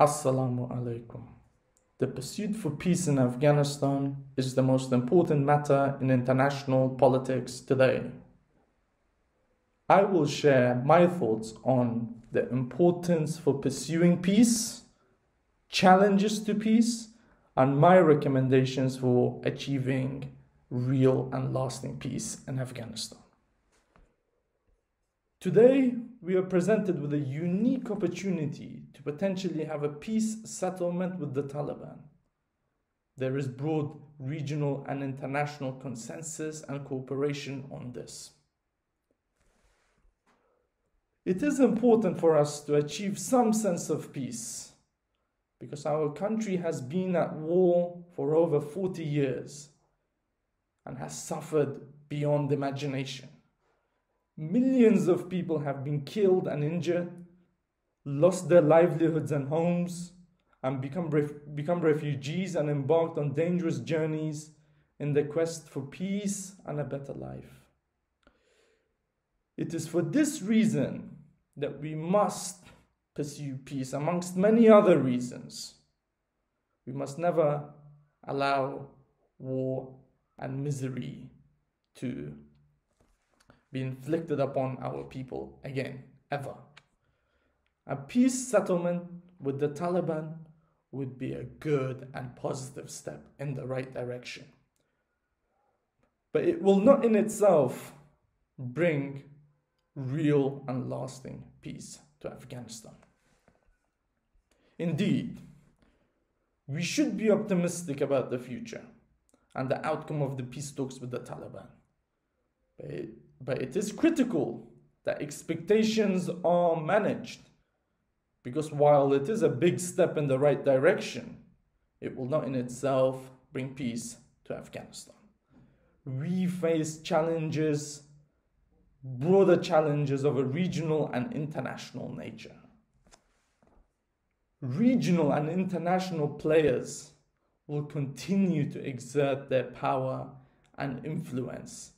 Assalamu alaikum. The pursuit for peace in Afghanistan is the most important matter in international politics today. I will share my thoughts on the importance for pursuing peace, challenges to peace, and my recommendations for achieving real and lasting peace in Afghanistan. Today, we are presented with a unique opportunity to potentially have a peace settlement with the Taliban. There is broad regional and international consensus and cooperation on this. It is important for us to achieve some sense of peace because our country has been at war for over 40 years and has suffered beyond imagination. Millions of people have been killed and injured, lost their livelihoods and homes, and become, ref- become refugees and embarked on dangerous journeys in the quest for peace and a better life. It is for this reason that we must pursue peace, amongst many other reasons. We must never allow war and misery to be inflicted upon our people again, ever. A peace settlement with the Taliban would be a good and positive step in the right direction. But it will not in itself bring real and lasting peace to Afghanistan. Indeed, we should be optimistic about the future and the outcome of the peace talks with the Taliban. But it but it is critical that expectations are managed because while it is a big step in the right direction, it will not in itself bring peace to Afghanistan. We face challenges, broader challenges of a regional and international nature. Regional and international players will continue to exert their power and influence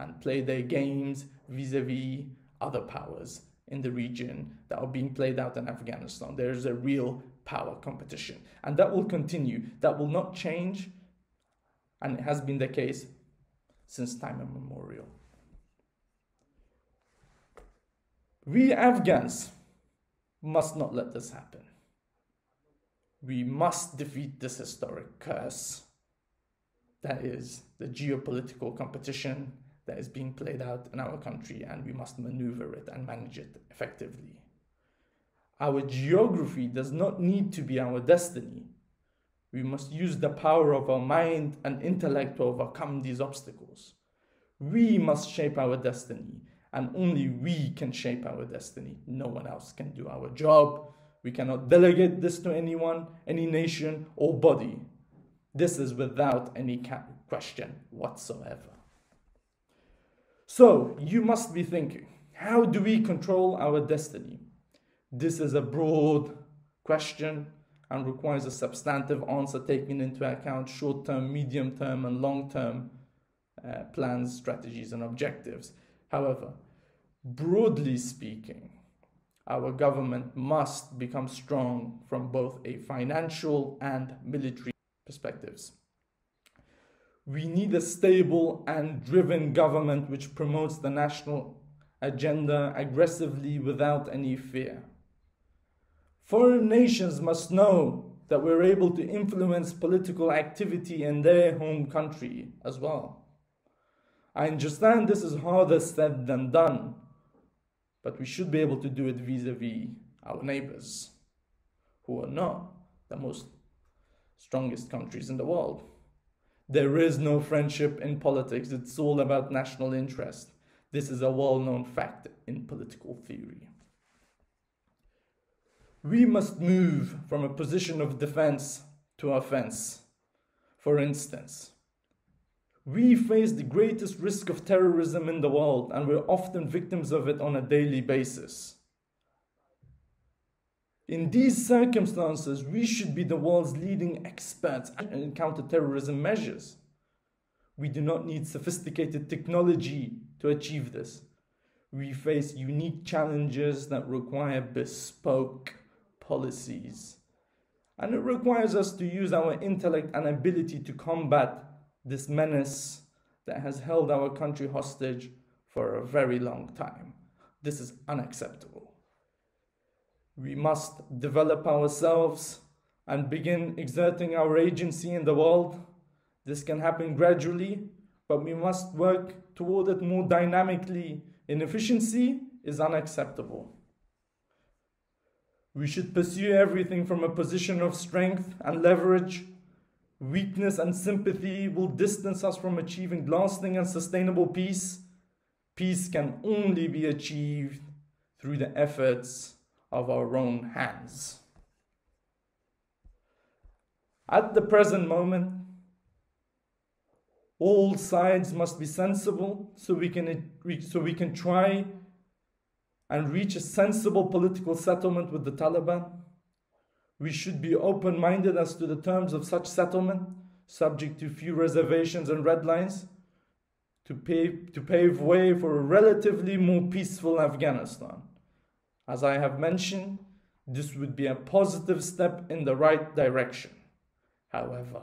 and play their games vis a vis other powers in the region that are being played out in Afghanistan. There is a real power competition, and that will continue. That will not change, and it has been the case since time immemorial. We Afghans must not let this happen. We must defeat this historic curse that is the geopolitical competition that is being played out in our country, and we must maneuver it and manage it effectively. Our geography does not need to be our destiny. We must use the power of our mind and intellect to overcome these obstacles. We must shape our destiny, and only we can shape our destiny. No one else can do our job. We cannot delegate this to anyone, any nation, or body. This is without any question whatsoever. So you must be thinking, how do we control our destiny? This is a broad question and requires a substantive answer taking into account short term, medium term, and long term uh, plans, strategies, and objectives. However, broadly speaking, our government must become strong from both a financial and military perspectives. We need a stable and driven government which promotes the national agenda aggressively without any fear. Foreign nations must know that we're able to influence political activity in their home country as well. I understand this is harder said than done, but we should be able to do it vis a vis our neighbors, who are not the most strongest countries in the world. There is no friendship in politics, it's all about national interest. This is a well known fact in political theory. We must move from a position of defense to offense. For instance, we face the greatest risk of terrorism in the world, and we're often victims of it on a daily basis. In these circumstances, we should be the world's leading experts in counterterrorism measures. We do not need sophisticated technology to achieve this. We face unique challenges that require bespoke policies And it requires us to use our intellect and ability to combat this menace that has held our country hostage for a very long time. This is unacceptable. We must develop ourselves and begin exerting our agency in the world. This can happen gradually, but we must work toward it more dynamically. Inefficiency is unacceptable. We should pursue everything from a position of strength and leverage. Weakness and sympathy will distance us from achieving lasting and sustainable peace. Peace can only be achieved through the efforts of our own hands. At the present moment, all sides must be sensible so we can, so we can try and reach a sensible political settlement with the Taliban. We should be open minded as to the terms of such settlement, subject to few reservations and red lines, to pave, to pave way for a relatively more peaceful Afghanistan. As I have mentioned, this would be a positive step in the right direction. However,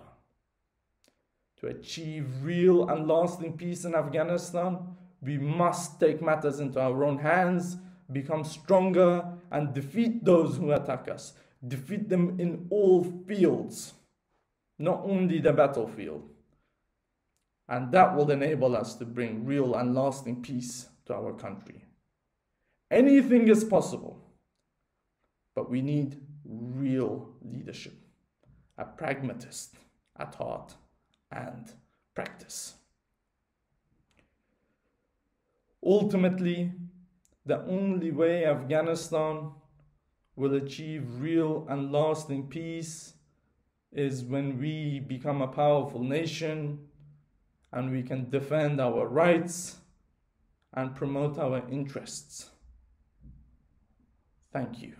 to achieve real and lasting peace in Afghanistan, we must take matters into our own hands become stronger, and defeat those who attack us. Defeat them in all fields, not only the battlefield. And that will enable us to bring real and lasting peace to our country. Anything is possible, but we need real leadership, a pragmatist at heart and practice. Ultimately, the only way Afghanistan will achieve real and lasting peace is when we become a powerful nation and we can defend our rights and promote our interests. Thank you.